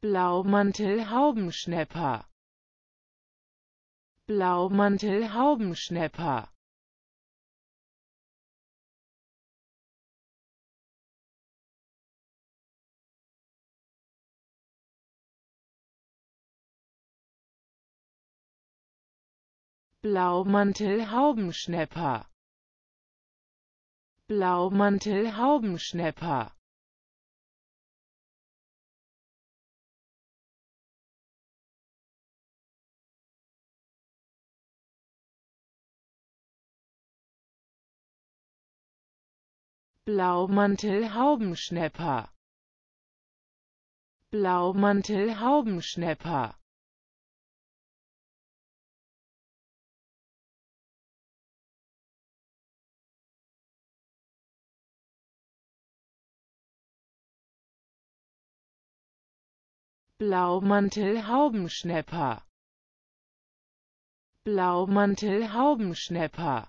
Blaumantel-Haubenschnäpper Blaumantel-Haubenschnäpper Blaumantel-Haubenschnäpper Blaumantel-Haubenschnäpper Blaumantel-Haubenschnäpper